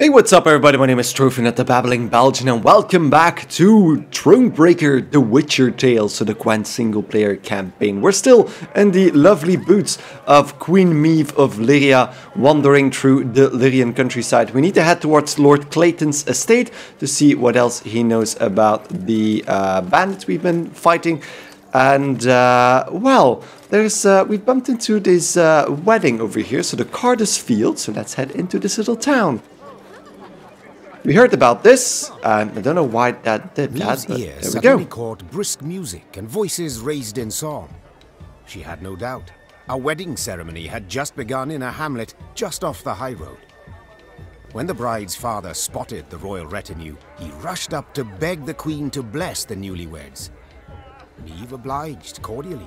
Hey, what's up everybody? My name is TroVNut the Babbling Belgian and welcome back to Thronebreaker The Witcher Tales, so the Gwent single player campaign. We're still in the lovely boots of Queen Meve of Lyria, wandering through the Lyrian countryside. We need to head towards Lord Clayton's estate to see what else he knows about the uh, bandits we've been fighting. And, uh, well, there's uh, we bumped into this uh, wedding over here, so the Cardus Field, so let's head into this little town. We heard about this, and I don't know why that did Meve's that, but ear there we suddenly go. caught brisk music and voices raised in song. She had no doubt. A wedding ceremony had just begun in a hamlet just off the high road. When the bride's father spotted the royal retinue, he rushed up to beg the queen to bless the newlyweds. Meve obliged cordially.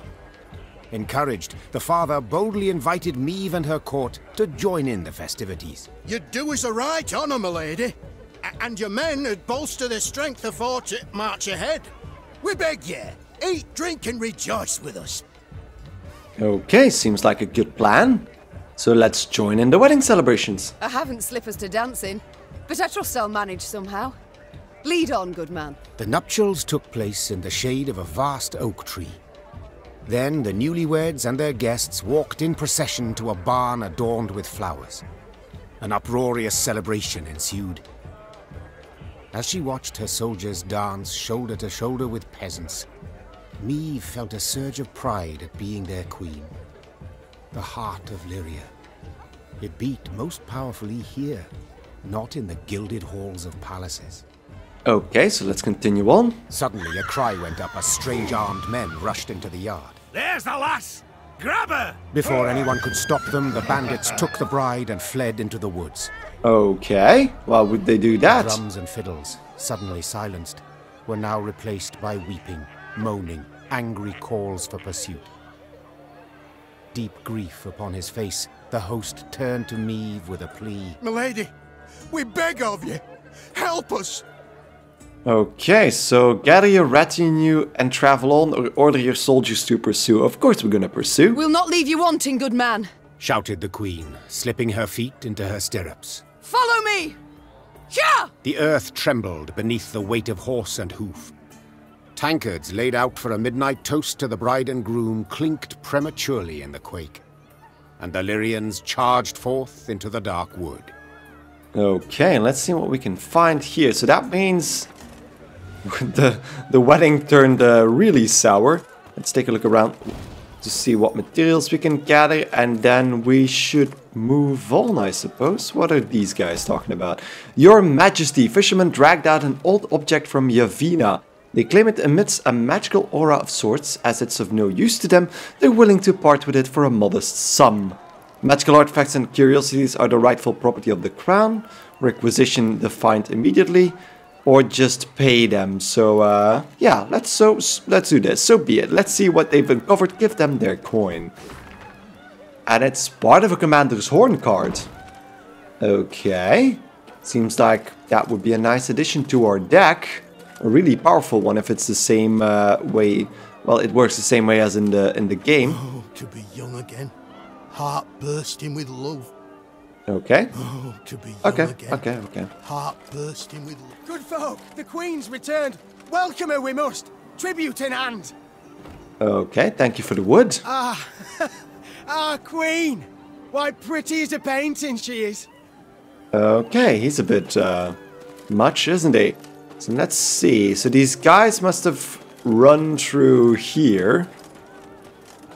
Encouraged, the father boldly invited Meve and her court to join in the festivities. You do us a right honour, my lady. A- and your men would bolster their strength afore to march ahead. We beg ye, eat, drink, and rejoice with us. Okay, seems like a good plan. So let's join in the wedding celebrations. I haven't slippers to dance in, but I trust I'll manage somehow. Lead on, good man. The nuptials took place in the shade of a vast oak tree. Then the newlyweds and their guests walked in procession to a barn adorned with flowers. An uproarious celebration ensued. As she watched her soldiers dance shoulder to shoulder with peasants, Meve felt a surge of pride at being their queen. The heart of Lyria. It beat most powerfully here, not in the gilded halls of palaces. Okay, so let's continue on. Suddenly, a cry went up as strange armed men rushed into the yard. There's the lass! Grab her! Before anyone could stop them, the bandits took the bride and fled into the woods. Okay, why would they do that? Drums and fiddles, suddenly silenced, were now replaced by weeping, moaning, angry calls for pursuit. Deep grief upon his face, the host turned to Meve with a plea. My lady, we beg of you, help us. Okay, so gather your retinue and travel on or order your soldiers to pursue. Of course we're gonna pursue. We'll not leave you wanting, good man. Shouted the queen, slipping her feet into her stirrups. Follow me! Yeah! The earth trembled beneath the weight of horse and hoof. Tankards laid out for a midnight toast to the bride and groom clinked prematurely in the quake, and the Lyrians charged forth into the dark wood. Okay, let's see what we can find here. So that means the the wedding turned uh, really sour. Let's take a look around to see what materials we can gather, and then we should move on, I suppose. What are these guys talking about? Your Majesty, fishermen dragged out an old object from Yavina. They claim it emits a magical aura of sorts. As it's of no use to them, they're willing to part with it for a modest sum. Magical artifacts and curiosities are the rightful property of the crown. Requisition the find immediately, or just pay them. So uh, yeah, let's so let's do this. So be it. Let's see what they've uncovered. Give them their coin, and it's part of a commander's horn card. Okay, seems like that would be a nice addition to our deck. A really powerful one if it's the same uh, way. Well, it works the same way as in the in the game. Oh, to be young again, heart bursting with love. Okay. Oh, to be young Okay. again, Okay. Okay. heart bursting with. Good folk, the Queen's returned. Welcome her we must. Tribute in hand. Okay. Thank you for the wood. Ah, ah, Queen. Why, pretty as a painting she is. Okay, he's a bit uh, much, isn't he? So let's see. So these guys must have run through here.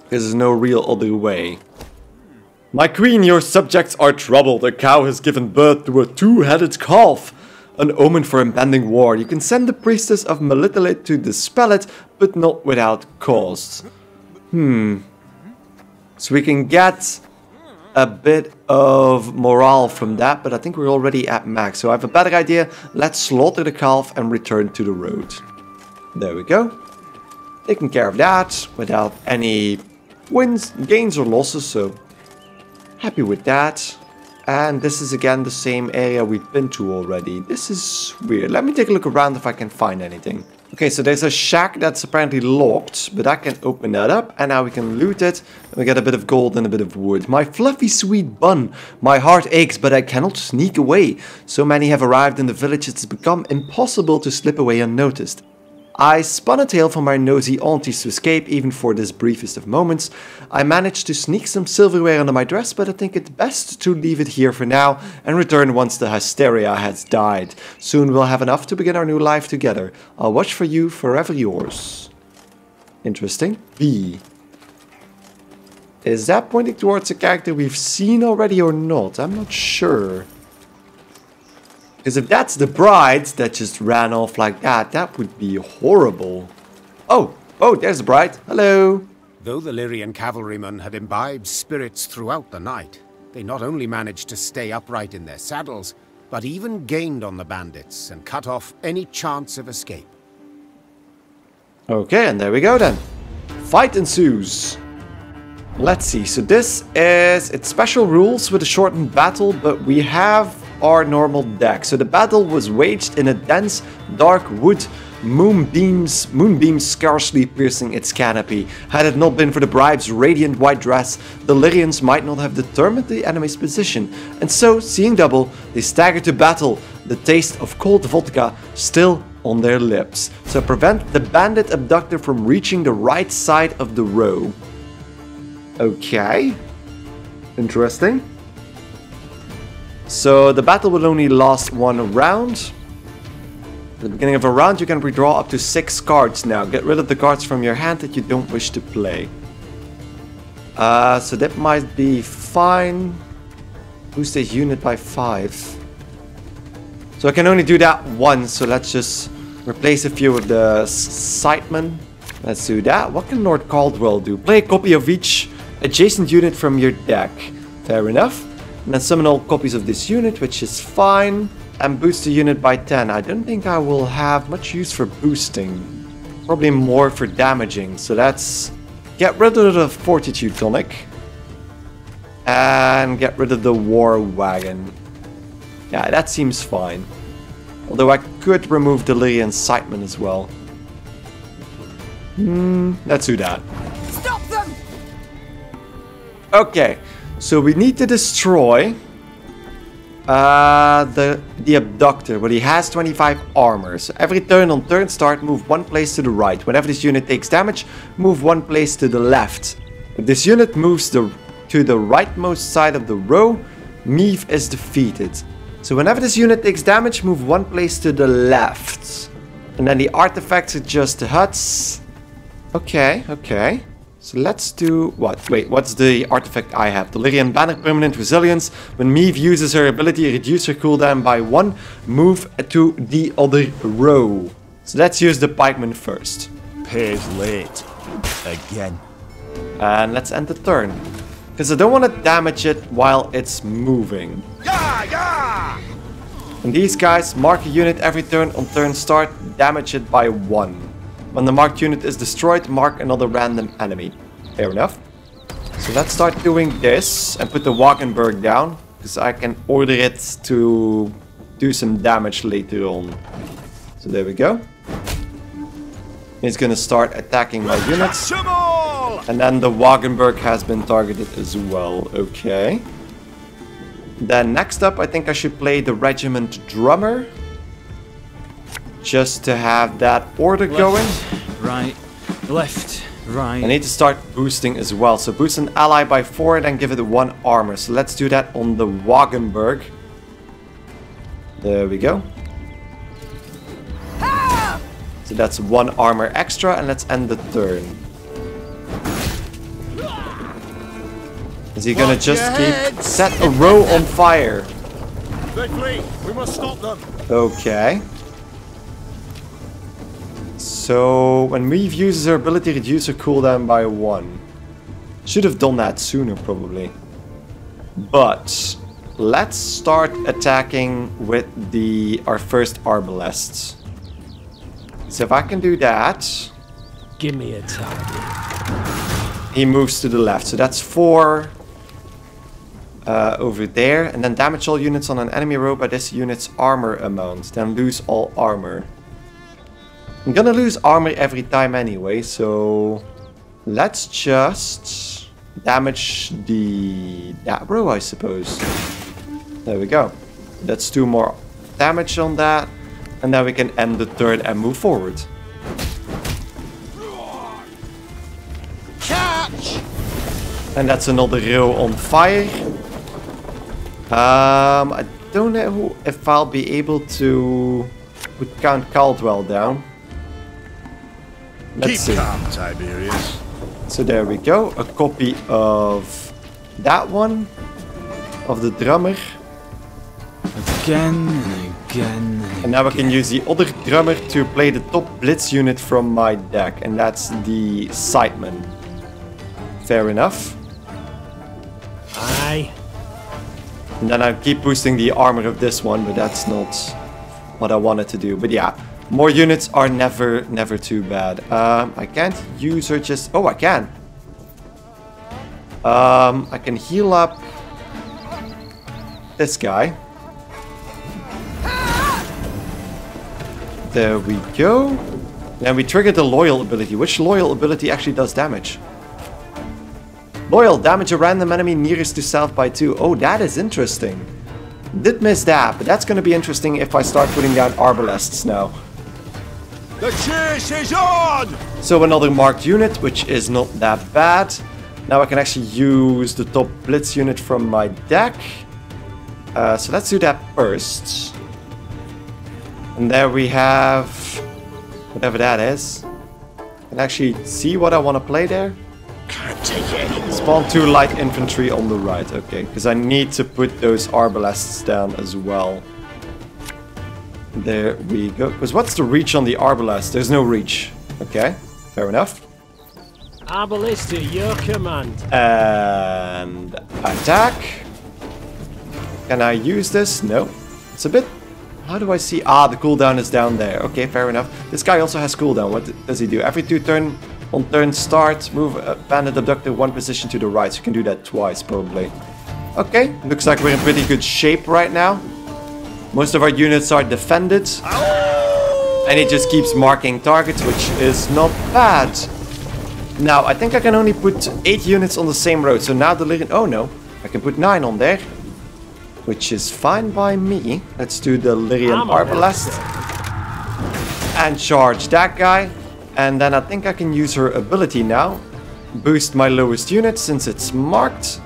Because there's no real other way. My queen, your subjects are troubled. A cow has given birth to a two-headed calf. An omen for impending war. You can send the priestess of Melitele to dispel it, but not without cost. Hmm. So we can get a bit of morale from that, but I think we're already at max. So I have a better idea. Let's slaughter the calf and return to the road. There we go. Taking care of that without any wins, gains or losses, so happy with that. And this is again the same area we've been to already. This is weird. Let me take a look around if I can find anything. Okay, so there's a shack that's apparently locked, but I can open that up and now we can loot it and we get a bit of gold and a bit of wood. My fluffy sweet bun, my heart aches but I cannot sneak away. So many have arrived in the village it's become impossible to slip away unnoticed. I spun a tale for my nosy aunties to escape even for this briefest of moments. I managed to sneak some silverware under my dress, but I think it best to leave it here for now and return once the hysteria has died. Soon we'll have enough to begin our new life together. I'll watch for you, forever yours. Interesting. B. Is that pointing towards a character we've seen already or not? I'm not sure. Because if that's the bride that just ran off like that, that would be horrible. Oh, oh, there's the bride. Hello. Though the Lyrian cavalrymen had imbibed spirits throughout the night, they not only managed to stay upright in their saddles, but even gained on the bandits and cut off any chance of escape. Okay, and there we go then. Fight ensues. Let's see, so this is, it's special rules with a shortened battle, but we have our normal deck. So the battle was waged in a dense, dark wood, moonbeams, moonbeams scarcely piercing its canopy. Had it not been for the bride's radiant white dress, the Lyrians might not have determined the enemy's position. And so, seeing double, they staggered to battle, the taste of cold vodka still on their lips. So prevent the bandit abductor from reaching the right side of the row. Okay. Interesting. So the battle will only last one round. At the beginning of a round you can redraw up to 6 cards now. Get rid of the cards from your hand that you don't wish to play. Uh, so that might be fine. Boost a unit by 5. So I can only do that once, so let's just replace a few of the scythemen. Let's do that. What can Lord Caldwell do? Play a copy of each adjacent unit from your deck. Fair enough. And then summon all copies of this unit, which is fine. And boost the unit by 10. I don't think I will have much use for boosting. Probably more for damaging. So let's get rid of the Fortitude Tonic. And get rid of the War Wagon. Yeah, that seems fine. Although I could remove the Lyrian Scytheman as well. Hmm, let's do that. Stop them! Okay, so we need to destroy uh, the the abductor, but he has 25 armor. So every turn on turn start, move one place to the right. Whenever this unit takes damage, move one place to the left. If this unit moves the, to the rightmost side of the row, Meve is defeated. So whenever this unit takes damage, move one place to the left. And then the artifacts are just the huts. Okay, okay. So let's do what? Wait, what's the artifact I have? The Lyrian Banner Permanent Resilience. When Meve uses her ability, reduce her cooldown by one. Move to the other row. So let's use the pikeman first. Pays late. Again. And let's end the turn. Because I don't want to damage it while it's moving. Yeah, yeah! And these guys mark a unit every turn on turn start, damage it by one. When the marked unit is destroyed, mark another random enemy. Fair enough. So let's start doing this and put the Wagenburg down. Because I can order it to do some damage later on. So there we go. He's gonna start attacking my units. Catch 'em all! And then the Wagenburg has been targeted as well. Okay. Then next up, I think I should play the Regiment Drummer. Just to have that order going. Right, left, right. I need to start boosting as well. So boost an ally by 4 then give it 1 armor. So let's do that on the Wagenburg. There we go. So that's 1 armor extra and let's end the turn. Is he gonna Watch just keep heads. set a row on fire? They flee. We must stop them. Okay. So when Meve uses her ability, reduce her cooldown by one. Should have done that sooner, probably. But let's start attacking with the our first arbalests. So if I can do that, Give me a target. he moves to the left. So that's four uh, over there. And then damage all units on an enemy row by this unit's armor amount. Then lose all armor. I'm gonna lose armor every time anyway, so let's just damage the row, I suppose. There we go. That's two more damage on that, and then we can end the turn and move forward. Catch! And that's another row on fire. Um, I don't know if I'll be able to put Count Caldwell down. Let's Keep see. calm, Tiberius. So there we go. A copy of that one. Of the drummer. Again and again and And now I can use the other drummer to play the top blitz unit from my deck. And that's the Scytheman. Fair enough. Aye. And then I keep boosting the armor of this one, but that's not what I wanted to do. But yeah, more units are never, never too bad. Um, I can't use her just... Oh, I can. Um, I can heal up this guy. There we go. Then we trigger the loyal ability. Which loyal ability actually does damage? Loyal, damage a random enemy nearest to self by 2. Oh, that is interesting. Did miss that, but that's gonna be interesting if I start putting down arbalests now. The chase is on! So another marked unit, which is not that bad. Now I can actually use the top blitz unit from my deck. Uh, so let's do that first. And there we have whatever that is. Can actually see what I want to play there. Can't take it. Spawn two light infantry on the right, okay. Because I need to put those arbalests down as well. There we go. Because what's the reach on the arbalest? There's no reach. Okay, fair enough. Arbalist at your command. And attack. Can I use this? No. It's a bit... How do I see? Ah, the cooldown is down there. Okay, fair enough. This guy also has cooldown. What does he do? Every two turn... On turn start, move a bandit abductor one position to the right. So you can do that twice, probably. Okay, looks like we're in pretty good shape right now. Most of our units are defended. And it just keeps marking targets, which is not bad. Now, I think I can only put 8 units on the same road. So now the Lyrian... Oh, no. I can put 9 on there. Which is fine by me. Let's do the Lyrian Arbalest. And charge that guy. And then I think I can use her ability now. Boost my lowest unit since it's marked.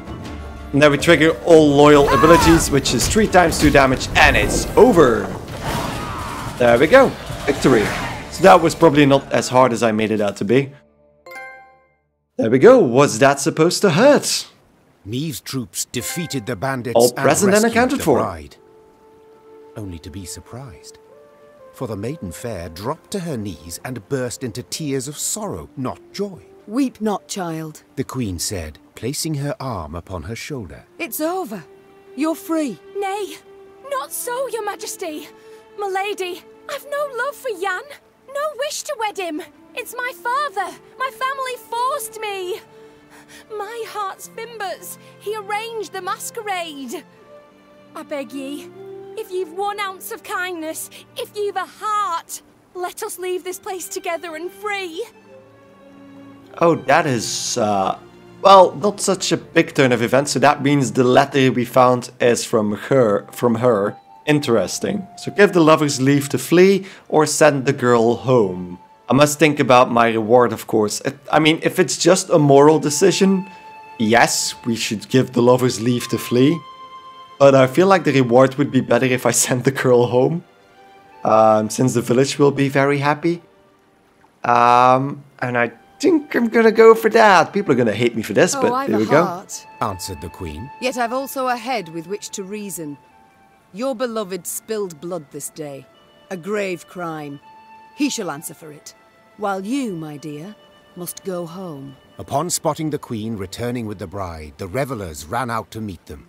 And then we trigger all loyal abilities, which is 3 times 2 damage. And it's over. There we go. Victory. So that was probably not as hard as I made it out to be. There we go. Was that supposed to hurt? Meve's troops defeated the bandits All present and rescued accounted for. bride. Only to be surprised. For the maiden fair dropped to her knees and burst into tears of sorrow, not joy. Weep not, child. The queen said, placing her arm upon her shoulder. It's over. You're free. Nay, not so, your majesty. Milady, I've no love for Jan. No wish to wed him. It's my father. My family forced me. My heart's Fimbers. He arranged the masquerade. I beg ye, if you've one ounce of kindness, if you've a heart, let us leave this place together and free. Oh, that is, uh, well, not such a big turn of events. So that means the letter we found is from her. From her. Interesting. So give the lovers leave to flee or send the girl home. I must think about my reward, of course. I mean, if it's just a moral decision, yes, we should give the lovers leave to flee. But I feel like the reward would be better if I sent the girl home. Um, since the village will be very happy. Um, and I think I'm gonna go for that. People are gonna hate me for this, oh, but I've there a we go. heart. Answered the queen. Yet I've also a head with which to reason. Your beloved spilled blood this day. A grave crime. He shall answer for it. While you, my dear, must go home. Upon spotting the queen returning with the bride, the revelers ran out to meet them.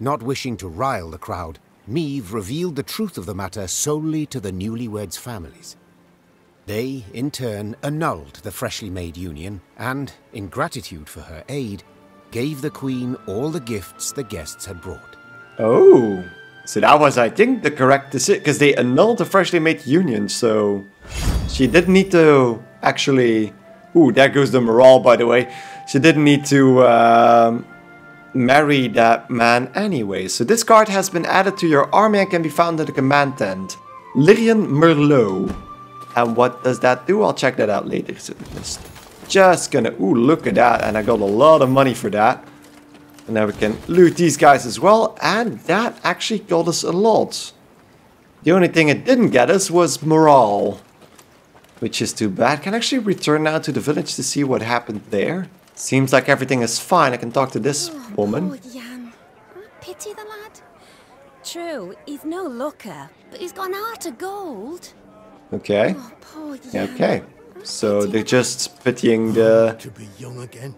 Not wishing to rile the crowd, Meve revealed the truth of the matter solely to the newlyweds' families. They, in turn, annulled the freshly made union and, in gratitude for her aid, gave the queen all the gifts the guests had brought. Oh, so that was, I think, the correct decision because they annulled the freshly made union. So, She didn't need to actually... Ooh, there goes the morale, by the way. She didn't need to um, marry that man anyway. So this card has been added to your army and can be found in the command tent. Lyrian Merlot. And what does that do? I'll check that out later. So just, just gonna... Ooh, look at that. And I got a lot of money for that. And now we can loot these guys as well. And that actually got us a lot. The only thing it didn't get us was morale. Which is too bad. Can I actually return now to the village to see what happened there? Seems like everything is fine. I can talk to this oh, woman. Poor Jan. Pity the lad. True, he's no looker, but he's got an heart of gold. Okay. Oh, poor Okay. So they're just pitying the To be young again.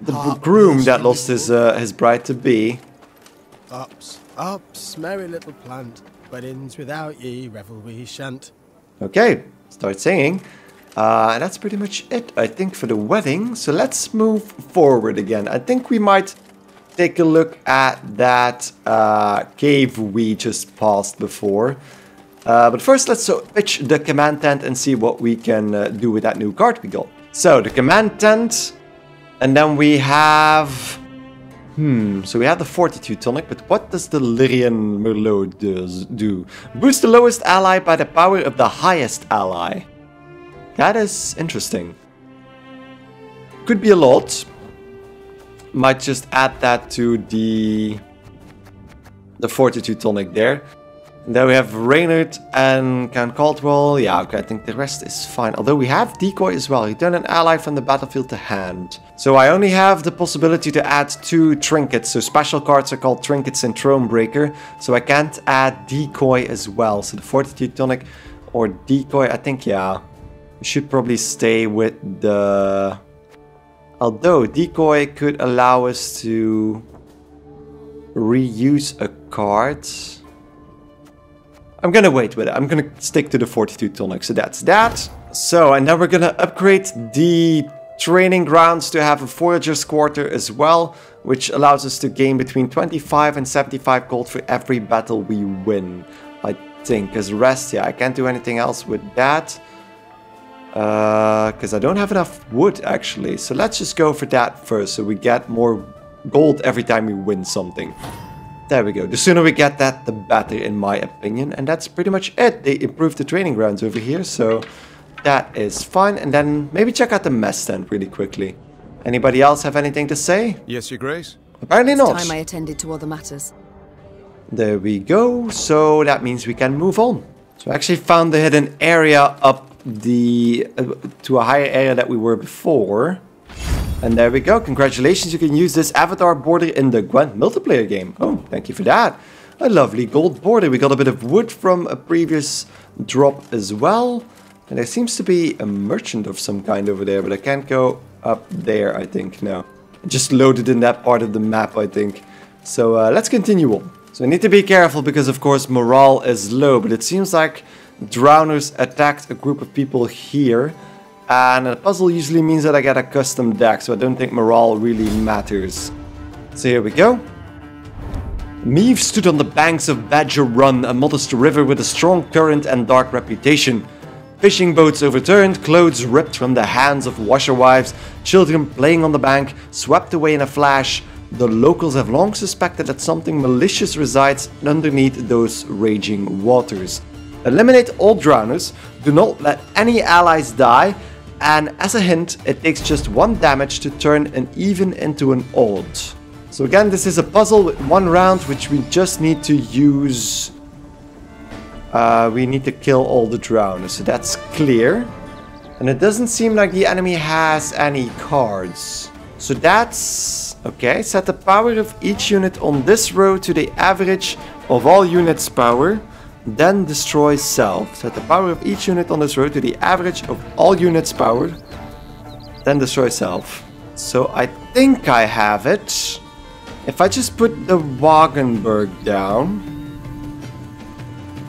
the groom that lost his uh, his bride to be. Ups, ups, merry little plant. Weddings without ye, revel we shan't. Okay, start singing. Uh, and that's pretty much it, I think, for the wedding. So let's move forward again. I think we might take a look at that uh, cave we just passed before. Uh, but first, let's so pitch the command tent and see what we can uh, do with that new card we got. So, the command tent. And then we have... Hmm, so we have the Fortitude tonic, but what does the Lyrian Merlot do? Boost the lowest ally by the power of the highest ally. That is interesting. Could be a lot. Might just add that to the the Fortitude tonic there. And then we have Reynard and Count Caldwell. Yeah, okay, I think the rest is fine. Although we have Decoy as well. Return an ally from the battlefield to hand. So I only have the possibility to add two trinkets. So special cards are called trinkets in Thronebreaker. So I can't add Decoy as well. So the Fortitude tonic or Decoy, I think, yeah. We should probably stay with the... Although Decoy could allow us to reuse a card. I'm gonna wait with it. I'm gonna stick to the Fortitude tonic. So that's that. So, and now we're gonna upgrade the training grounds to have a Forager's Quarter as well, which allows us to gain between 25 and 75 gold for every battle we win. I think, because rest, yeah, I can't do anything else with that. Uh, because I don't have enough wood, actually. So let's just go for that first, so we get more gold every time we win something. There we go. The sooner we get that, the better, in my opinion. And that's pretty much it. They improved the training grounds over here, so that is fine. And then maybe check out the mess tent really quickly. Anybody else have anything to say? Yes, Your Grace? Apparently not. Time I attended to other matters. There we go. So that means we can move on. So I actually found the hidden area up the uh, to a higher area that we were before. And there we go. Congratulations, you can use this avatar border in the Gwent multiplayer game. Oh, thank you for that. A lovely gold border. We got a bit of wood from a previous drop as well. And there seems to be a merchant of some kind over there, but I can't go up there, I think. No. Just loaded in that part of the map, I think. So uh, let's continue on. So I need to be careful because, of course, morale is low. But it seems like drowners attacked a group of people here. And a puzzle usually means that I get a custom deck, so I don't think morale really matters. So here we go. Meave stood on the banks of Badger Run, a modest river with a strong current and dark reputation. Fishing boats overturned, clothes ripped from the hands of washerwives, children playing on the bank, swept away in a flash. The locals have long suspected that something malicious resides underneath those raging waters. Eliminate all drowners, do not let any allies die, and as a hint, it takes just one damage to turn an even into an odd. So again, this is a puzzle with one round, which we just need to use. Uh, we need to kill all the drowners, so that's clear. And it doesn't seem like the enemy has any cards. So that's... Okay, set the power of each unit on this row to the average of all units' power. Then destroy self. Set the power of each unit on this row to the average of all units' power. Then destroy self. So I think I have it. If I just put the Wagenburg down.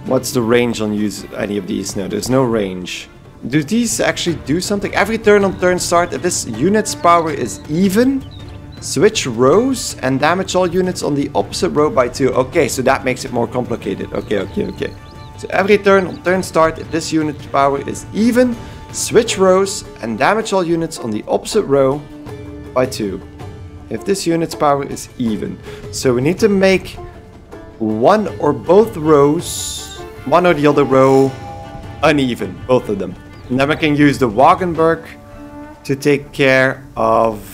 What's the range on use any of these? No, there's no range. Do these actually do something? Every turn on turn start, if this unit's power is even, switch rows and damage all units on the opposite row by two. Okay, so that makes it more complicated. Okay, okay, okay. So every turn on turn start, if this unit's power is even, switch rows and damage all units on the opposite row by 2. If this unit's power is even. So we need to make one or both rows, one or the other row, uneven, both of them. And then we can use the Wagenburg to take care of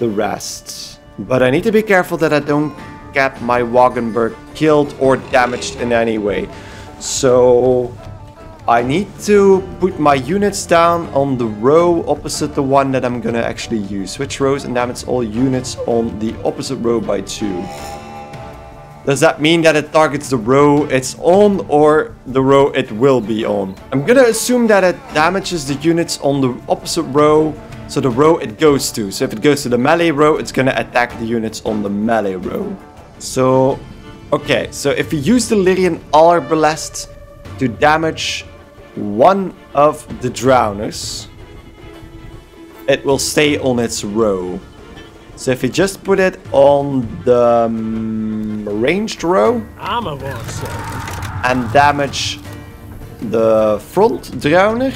the rest. But I need to be careful that I don't get my Wagenburg killed or damaged in any way. So I need to put my units down on the row opposite the one that I'm gonna actually use. Switch rows and damage all units on the opposite row by two. Does that mean that it targets the row it's on or the row it will be on? I'm gonna assume that it damages the units on the opposite row, so the row it goes to. So if it goes to the melee row, it's gonna attack the units on the melee row. So, okay, so if we use the Lyrian Arbalest to damage one of the drowners, it will stay on its row. So if you just put it on the um, ranged row I'm a one, and damage the front drowner,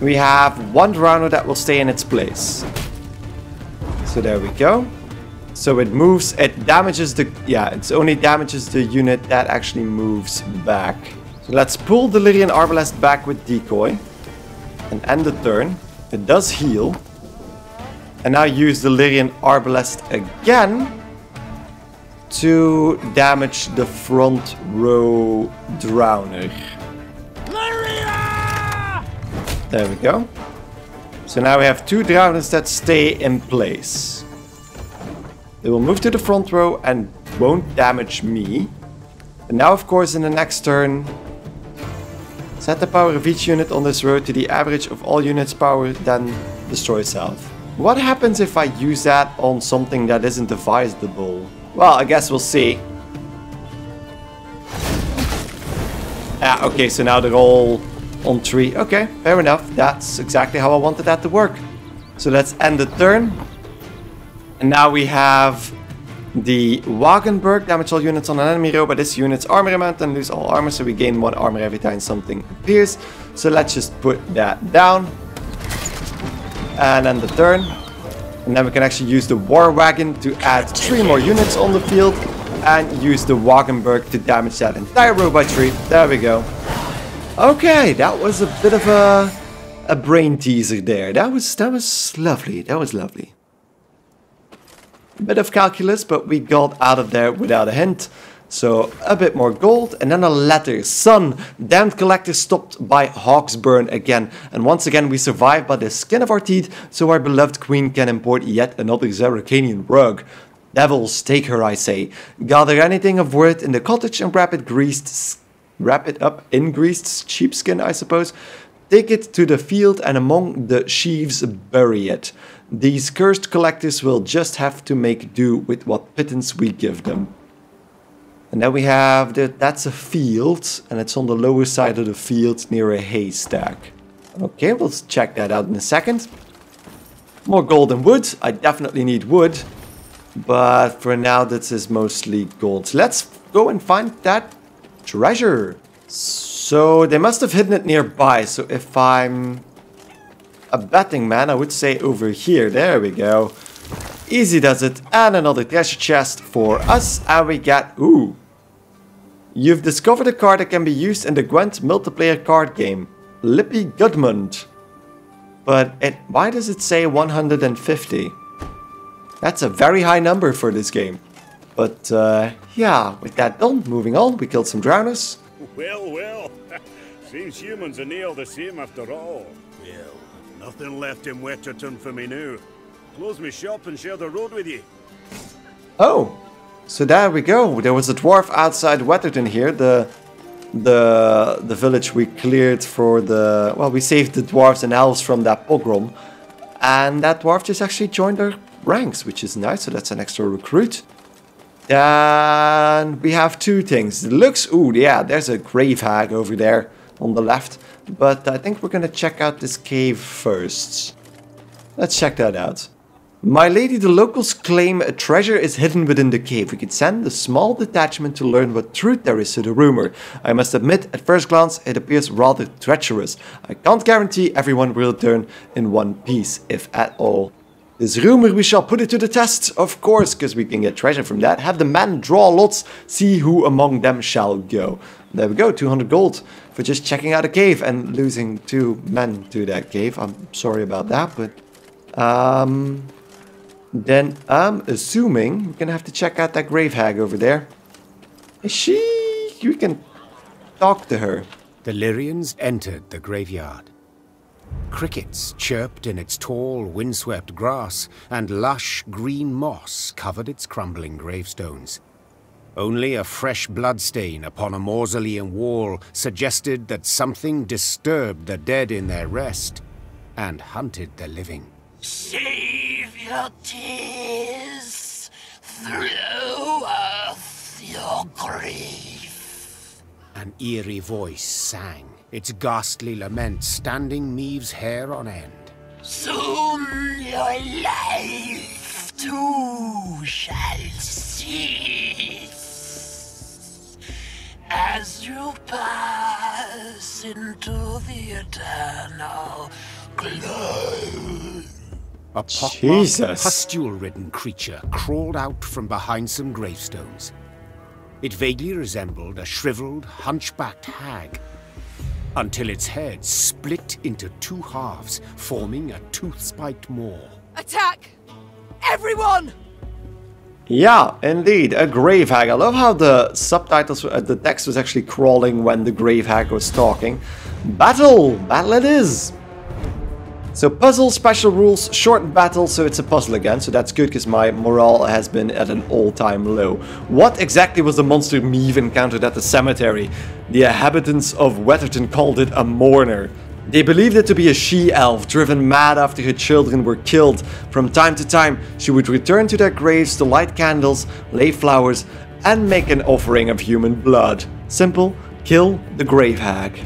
we have one drowner that will stay in its place. So there we go. So it moves, it damages the, yeah, it only damages the unit that actually moves back. So let's pull the Lyrian Arbalest back with Decoy and end the turn. It does heal. And now use the Lyrian Arbalest again to damage the front row Drowner. There we go. So now we have two Drowners that stay in place. They will move to the front row and won't damage me. And now, of course, in the next turn, set the power of each unit on this row to the average of all units' power, then destroy itself. What happens if I use that on something that isn't devisable? Well, I guess we'll see. Ah, okay, so now they're all on three. Okay, fair enough. That's exactly how I wanted that to work. So let's end the turn. And now we have the Wagenburg. Damage all units on an enemy row by this unit's armor amount and lose all armor. So we gain one armor every time something appears. So let's just put that down. And end the turn. And then we can actually use the War Wagon to add three more units on the field. And use the Wagenburg to damage that entire row by three. There we go. Okay, that was a bit of a a brain teaser there. That was that was lovely. That was lovely. A bit of calculus, but we got out of there without a hint. So a bit more gold and then a letter. Sun, damned collector stopped by Hawksburn again. And once again we survived by the skin of our teeth, so our beloved queen can import yet another Zerrikanian rug. Devils, take her, I say. Gather anything of worth in the cottage and wrap it greased wrap it up in greased sheepskin, I suppose. Take it to the field and among the sheaves bury it. These cursed collectors will just have to make do with what pittance we give them. And then we have the, that's a field, and it's on the lower side of the field near a haystack. Okay, we'll check that out in a second. More golden wood. I definitely need wood. But for now, this is mostly gold. Let's go and find that treasure. So they must have hidden it nearby. So if I'm a betting man, I would say over here. There we go. Easy does it. And another treasure chest for us. And we get... Ooh. You've discovered a card that can be used in the Gwent multiplayer card game. Lippy Gudmund. But it, why does it say 150? That's a very high number for this game. But uh, yeah, with that done, moving on, we killed some drowners. Well, well. Seems humans are near the same after all. Well, nothing left in Wetterton for me now. Close my shop and share the road with you. Oh, so there we go. There was a dwarf outside Wetterton here, the the the village we cleared for the well, we saved the dwarves and elves from that pogrom, and that dwarf just actually joined our ranks, which is nice. So that's an extra recruit. And we have two things. It looks, ooh, yeah, there's a grave hag over there on the left. But I think we're gonna check out this cave first. Let's check that out. My lady, the locals claim a treasure is hidden within the cave. We could send a small detachment to learn what truth there is to the rumor. I must admit, at first glance, it appears rather treacherous. I can't guarantee everyone will return in one piece, if at all. This rumor, we shall put it to the test, of course, because we can get treasure from that. Have the men draw lots, see who among them shall go. There we go, 200 gold for just checking out a cave and losing two men to that cave. I'm sorry about that, but... Um, then I'm assuming we're gonna have to check out that grave hag over there. Is she... We can talk to her. The Lyrians entered the graveyard. Crickets chirped in its tall, windswept grass, and lush green moss covered its crumbling gravestones. Only a fresh bloodstain upon a mausoleum wall suggested that something disturbed the dead in their rest and hunted the living. Save your tears, throw off your grief. An eerie voice sang, its ghastly lament standing Meve's hair on end. Soon your life too shall cease as you pass into the eternal glow. A pockmarked, Jesus. pustule-ridden creature crawled out from behind some gravestones. It vaguely resembled a shriveled, hunchbacked hag, until its head split into two halves, forming a tooth-spiked maw. Attack! Everyone! Yeah, indeed, a grave hag. I love how the subtitles, uh, the text was actually crawling when the grave hag was talking. Battle! Battle it is! So puzzle, special rules, short battle, so it's a puzzle again, so that's good because my morale has been at an all-time low. What exactly was the monster Meve encountered at the cemetery? The inhabitants of Wetherton called it a mourner. They believed it to be a she-elf driven mad after her children were killed. From time to time, she would return to their graves to light candles, lay flowers, and make an offering of human blood. Simple, kill the grave hag.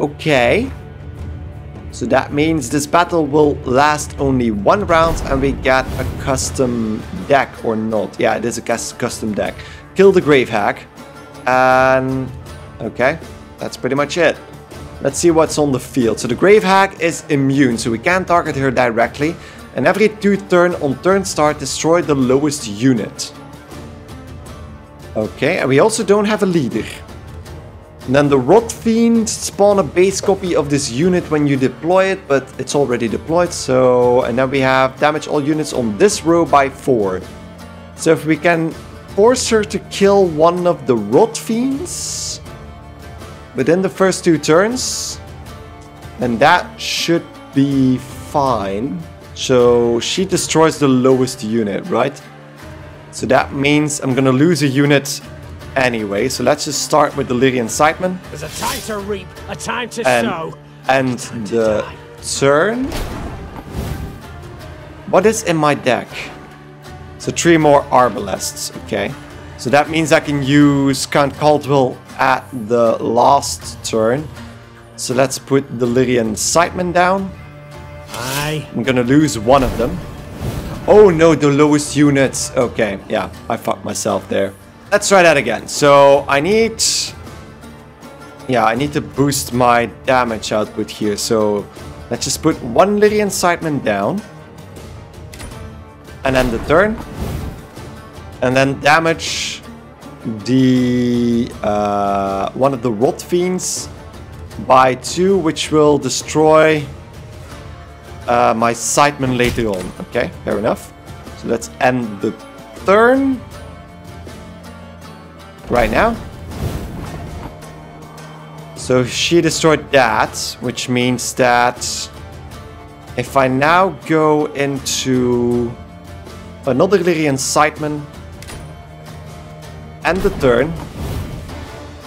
Okay. So that means this battle will last only one round and we get a custom deck or not. Yeah, it is a custom deck. Kill the grave hag. And okay, that's pretty much it. Let's see what's on the field. So the grave hag is immune, so we can't target her directly. And every two turn on turn start, destroy the lowest unit. Okay, and we also don't have a leader. Then the Rot Fiend spawn a base copy of this unit when you deploy it, but it's already deployed, so... And then we have damage all units on this row by 4. So if we can force her to kill one of the Rot Fiends within the first two turns, then that should be fine. So she destroys the lowest unit, right? So that means I'm gonna lose a unit anyway. So let's just start with the Lyrian Scytheman There's a time to reap, a time to and sow. and the turn. What is in my deck? So three more arbalests. Okay, so that means I can use Count Caldwell at the last turn. So let's put the Lyrian Scytheman down. Aye. I'm gonna lose one of them. Oh no, the lowest units. Okay, yeah, I fucked myself there. Let's try that again. So I need... Yeah, I need to boost my damage output here. So let's just put one Lyrian Scytheman down. And then the turn. And then damage the uh, one of the Rot Fiends by two, which will destroy uh, my Scytheman later on. Okay, fair enough. So let's end the turn right now. So she destroyed that, which means that if I now go into another Lyrian Scytheman and the turn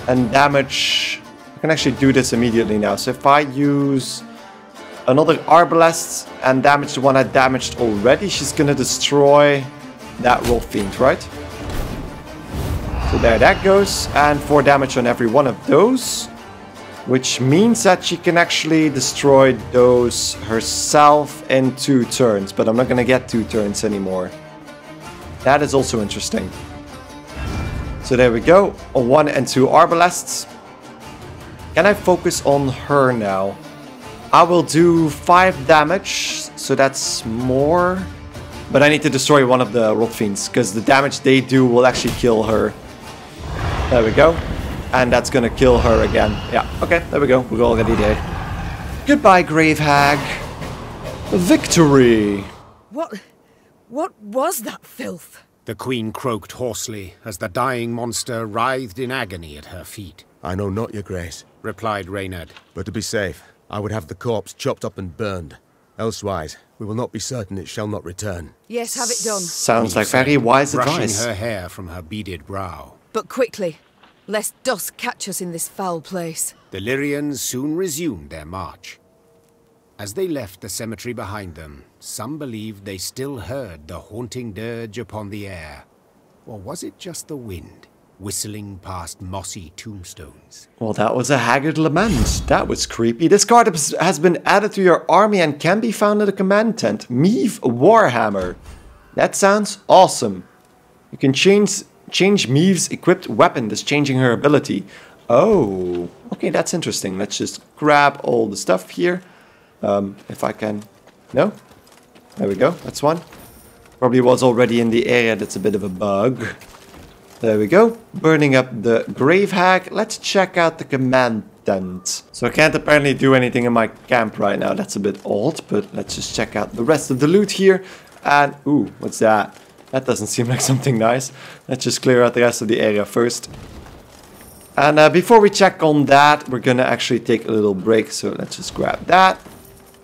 and damage, I can actually do this immediately now. So if I use another Arbalest and damage the one I damaged already, she's gonna destroy that Wolf Fiend, right? So there that goes, and 4 damage on every one of those. which means that she can actually destroy those herself in two turns, but I'm not gonna get two turns anymore. That is also interesting. So there we go, on one and two arbalests. Can I focus on her now? I will do five damage, so that's more. But I need to destroy one of the Rot Fiends, because the damage they do will actually kill her. There we go. And that's gonna kill her again. Yeah, okay, there we go. We're already dead. Goodbye, Grave Hag. Victory! What... what was that filth? The queen croaked hoarsely as the dying monster writhed in agony at her feet. I know not, your grace, replied Reynard. But to be safe, I would have the corpse chopped up and burned. Elsewise, we will not be certain it shall not return. Yes, have it done. Sounds like very wise brushing advice. her hair from her beaded brow. But quickly, lest dust catch us in this foul place. The Lyrians soon resumed their march. As they left the cemetery behind them, some believed they still heard the haunting dirge upon the air. Or was it just the wind, whistling past mossy tombstones? Well, that was a haggard lament. That was creepy. This card has- has been added to your army and can be found in the command tent. Meve Warhammer. That sounds awesome. You can change change Meve's equipped weapon, thus changing her ability. Oh, okay, that's interesting. Let's just grab all the stuff here. Um, if I can. No? There we go. That's one. Probably was already in the area. That's a bit of a bug. There we go. Burning up the grave hag. Let's check out the command tent. So I can't apparently do anything in my camp right now. That's a bit odd, but let's just check out the rest of the loot here. And, ooh, what's that? That doesn't seem like something nice. Let's just clear out the rest of the area first. And uh, before we check on that, we're gonna actually take a little break. So let's just grab that.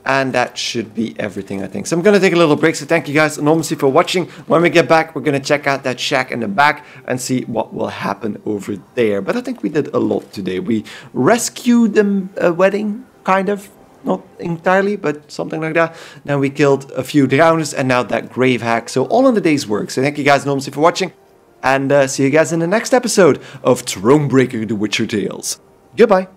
And that should be everything, I think. So I'm going to take a little break. So thank you guys enormously for watching. When we get back, we're going to check out that shack in the back and see what will happen over there. But I think we did a lot today. We rescued the uh, wedding, kind of. Not entirely, but something like that. Then we killed a few drowners and now that grave hack. So all in the day's work. So thank you guys enormously for watching. And uh, see you guys in the next episode of Thronebreaker The Witcher Tales. Goodbye.